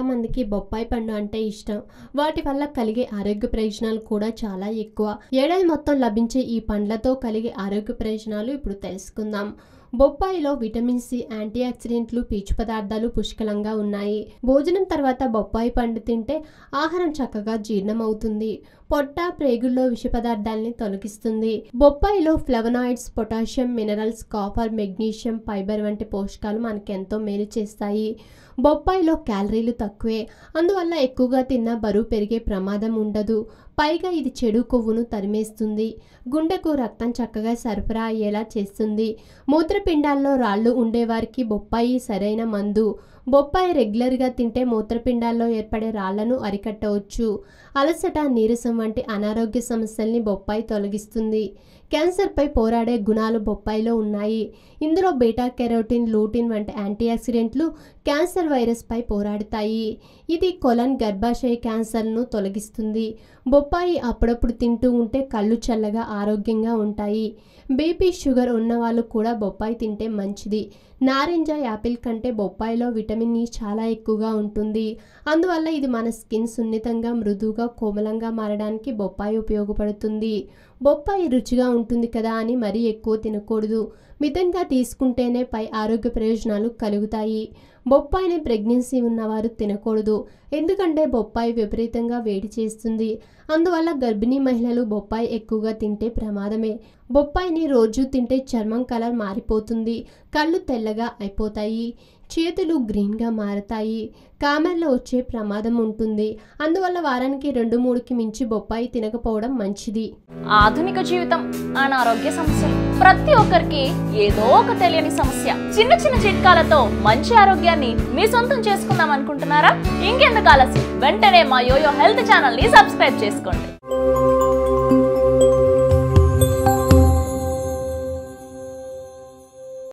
మందికి బొప్పాయి పండు అంటే ఇష్టం. వాటి వల్ల కలిగే ఆరోగ్య ప్రయోజనాలు కూడా చాలా ఎక్కువ. ఏడాది మొత్తం లభించే ఈ పండ్లతో కలిగే ఆరోగ్య ప్రయోజనాలు ఇప్పుడు తెలుసుకుందాం. బొప్పాయిలో విటమిన్ సి యాంటీ ఆక్సిడెంట్లు పీచు పదార్థాలు పుష్కలంగా ఉన్నాయి. భోజనం తర్వాత బొప్పాయి పండు తింటే ఆహారం చక్కగా జీర్ణమవుతుంది. పొట్ట ప్రేగుల్లో విష పదార్థాలని తొలగిస్తుంది. బొప్పాయిలో flavonoids potassium minerals copper magnesium fibre వంటి పోషకాలు మనకెంతో ఎంతో మేలు చేస్తాయి. బొప్పాయిలో క్యాలరీలు తక్కువే. అందువల్ల ఎక్కువగా తిన్నా బరువు పెరిగే ప్రమాదం ఉండదు. పైగా ఇది చెడు కొవ్వును తరిమేస్తుంది. గుండెకు రక్తం చక్కగా సరఫరా అయ్యేలా చేస్తుంది. మూత్రపిండాల్లో రాళ్ళు ఉండేవారికి బొప్పాయి సరైన మందు. బొప్పాయి రెగ్యులర్గా తింటే మూత్రపిండాల్లో ఏర్పడే రాళ్ళను అరికట్టవచ్చు. అలసట నీరసం వంటి అనారోగ్య సమస్యల్ని బొప్పాయి తొలగిస్తుంది. క్యాన్సర్పై పోరాడే గుణాలు బొప్పాయిలో ఉన్నాయి. ఇందులో బీటా కెరోటిన్ లూటిన్ వంటి యాంటీఆక్సిడెంట్లు క్యాన్సర్ వైరస్పై పోరాడతాయి. ఇది కొలన్ గర్భాశయ క్యాన్సర్ను తొలగిస్తుంది. బొప్పాయి అప్పుడప్పుడు తింటూ ఉంటే కళ్ళు చల్లగా ఆరోగ్యంగా ఉంటాయి. బీపీ షుగర్ ఉన్నవాళ్ళు కూడా బొప్పాయి తింటే మంచిది. నారింజ యాపిల్ కంటే బొప్పాయిలో విటమిన్ ఈ చాలా ఎక్కువగా ఉంటుంది. అందువల్ల ఇది మన స్కిన్ సున్నితంగా మృదువుగా కోమలంగా మారడానికి బొప్పాయి ఉపయోగపడుతుంది. బొప్పాయి రుచిగా ఉంటుంది కదా అని మరీ ఎక్కువ తినకూడదు. మితంగా తీసుకుంటేనే పై ఆరోగ్య ప్రయోజనాలు కలుగుతాయి. బొప్పాయిని ప్రెగ్నెన్సీ ఉన్నవారు తినకూడదు. ఎందుకంటే బొప్పాయి విపరీతంగా వేడి చేస్తుంది. అందువల్ల గర్భిణీ మహిళలు బొప్పాయి ఎక్కువగా తింటే ప్రమాదమే. బొప్పాయిని రోజు తింటే చర్మం కలర్ మారిపోతుంది. కళ్ళు తెల్లగా అయిపోతాయి. చేతులు గ్రీన్గా మారతాయి. కామెర్లో వచ్చే ప్రమాదం ఉంటుంది. అందువల్ల వారానికి రెండు మూడుకి మించి బొప్పాయి తినకపోవడం మంచిది. ఆధునిక జీవితం అనారోగ్య సమస్యలు. ప్రతి ఒక్కరికి ఏదో ఒక తెలియని సమస్య. చిన్న చిన్న చిట్కాలతో మంచి ఆరోగ్యాన్ని మీ సొంతం చేసుకుందాం అనుకుంటున్నారా? ఇంకెందుకు ఆలస్యం? వెంటనే మా యోయో హెల్త్ ఛానల్ని సబ్స్క్రైబ్ చేసుకోండి.